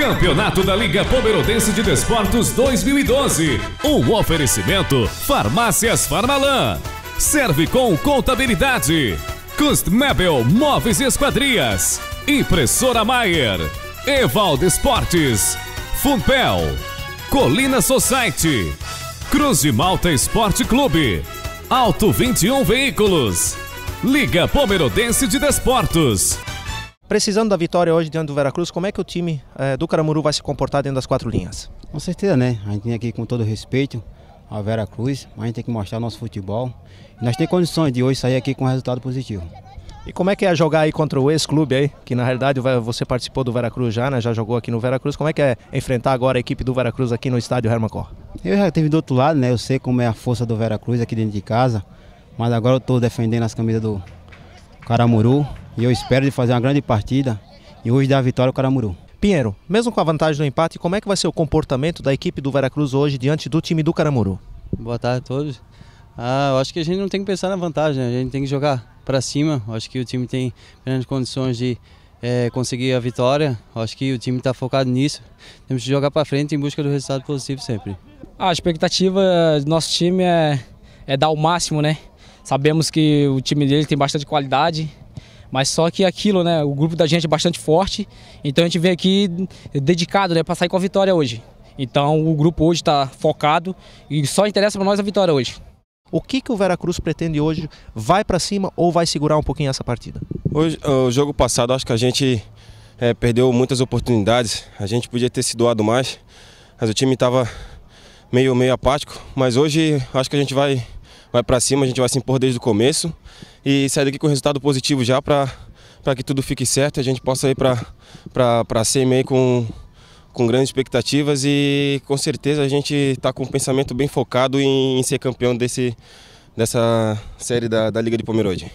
Campeonato da Liga Pomerodense de Desportos 2012. Um oferecimento Farmácias Farmalã. Serve com contabilidade. Custmebel Móveis e Esquadrias. Impressora Maier. Evaldo Esportes. Funpel. Colina Society. Cruz de Malta Esporte Clube. Alto 21 Veículos. Liga Pomerodense de Desportos. Precisando da vitória hoje diante do Veracruz, como é que o time é, do Caramuru vai se comportar dentro das quatro linhas? Com certeza, né? A gente tem aqui com todo respeito a Veracruz, mas a gente tem que mostrar nosso futebol. Nós temos condições de hoje sair aqui com um resultado positivo. E como é que é jogar aí contra o ex-clube aí, que na realidade você participou do Veracruz já, né? Já jogou aqui no Veracruz. Como é que é enfrentar agora a equipe do Veracruz aqui no estádio Hermacor? Eu já estive do outro lado, né? Eu sei como é a força do Veracruz aqui dentro de casa, mas agora eu estou defendendo as camisas do Caramuru. E eu espero de fazer uma grande partida e hoje dar a vitória ao Caramuru. Pinheiro, mesmo com a vantagem do empate, como é que vai ser o comportamento da equipe do Veracruz hoje diante do time do Caramuru? Boa tarde a todos. Ah, eu acho que a gente não tem que pensar na vantagem, a gente tem que jogar para cima. Eu acho que o time tem grandes condições de é, conseguir a vitória. Eu acho que o time está focado nisso. Temos que jogar para frente em busca do resultado positivo sempre. A expectativa do nosso time é, é dar o máximo, né? Sabemos que o time dele tem bastante qualidade, mas só que aquilo, né? O grupo da gente é bastante forte, então a gente vem aqui dedicado, né, para sair com a vitória hoje. Então o grupo hoje está focado e só interessa para nós a vitória hoje. O que, que o Veracruz pretende hoje? Vai para cima ou vai segurar um pouquinho essa partida? Hoje, o jogo passado, acho que a gente é, perdeu muitas oportunidades. A gente podia ter se doado mais, mas o time estava meio, meio apático. Mas hoje, acho que a gente vai vai para cima, a gente vai se impor desde o começo e sair daqui com resultado positivo já para que tudo fique certo e a gente possa ir para a CMA com, com grandes expectativas e com certeza a gente está com um pensamento bem focado em, em, ser campeão desse, dessa série da, da Liga de Pomerode.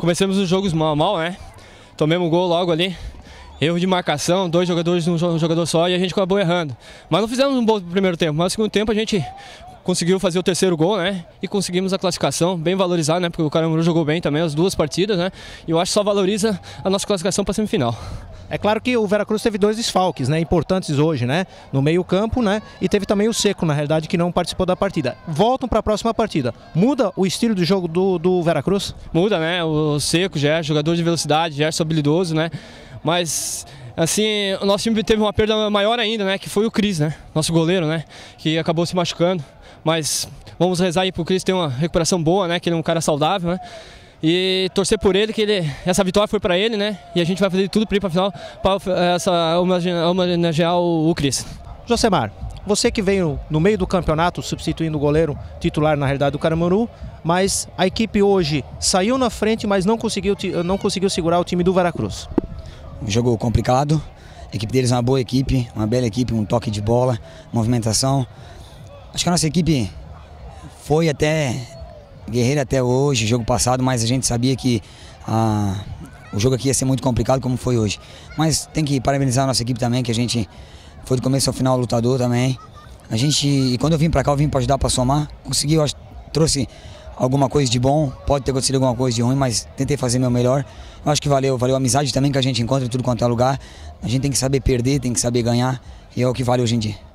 Comecemos os jogos mal, mal, né? Tomemos um gol logo ali. Erro de marcação, dois jogadores, um jogador só e a gente acabou errando. Mas não fizemos um bom primeiro tempo, mas no segundo tempo a gente conseguiu fazer o terceiro gol, né? E conseguimos a classificação, bem valorizada, né? Porque o Caramuru jogou bem também as duas partidas, né? E eu acho que só valoriza a nossa classificação para a semifinal. É claro que o Veracruz teve dois desfalques, né, importantes hoje, né, no meio-campo, né, e teve também o Seco, na realidade, que não participou da partida. Voltam para a próxima partida. Muda o estilo de jogo do, do Veracruz? Muda, né? O Seco já é jogador de velocidade, já é habilidoso, né? Mas assim, o nosso time teve uma perda maior ainda, né, que foi o Cris, né? Nosso goleiro, né, que acabou se machucando. Mas vamos rezar aí pro Cris ter uma recuperação boa, né, que ele é um cara saudável, né? e torcer por ele, que ele, essa vitória foi para ele, né? E a gente vai fazer tudo para ir para a final para essa homenagear o, o Cris. Josemar, você que veio no meio do campeonato substituindo o goleiro titular na realidade do Caramuru, mas a equipe hoje saiu na frente, mas não conseguiu, não conseguiu segurar o time do Veracruz. Um jogo complicado. A equipe deles é uma boa equipe, uma bela equipe, um toque de bola, movimentação. Acho que a nossa equipe foi até guerreira até hoje, jogo passado, mas a gente sabia que ah, o jogo aqui ia ser muito complicado como foi hoje. Mas tem que parabenizar a nossa equipe também, que a gente foi do começo ao final lutador também. A gente, e quando eu vim para cá, eu vim para ajudar para somar, consegui, eu acho, trouxe alguma coisa de bom, pode ter acontecido alguma coisa de ruim, mas tentei fazer meu melhor. Eu acho que valeu, valeu a amizade também que a gente encontra em tudo quanto é lugar. A gente tem que saber perder, tem que saber ganhar, e é o que vale hoje em dia.